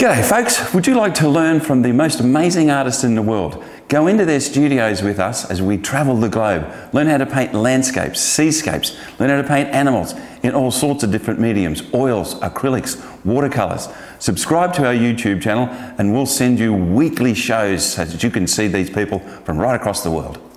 G'day folks, would you like to learn from the most amazing artists in the world? Go into their studios with us as we travel the globe. Learn how to paint landscapes, seascapes, learn how to paint animals in all sorts of different mediums, oils, acrylics, watercolours. Subscribe to our YouTube channel and we'll send you weekly shows so that you can see these people from right across the world.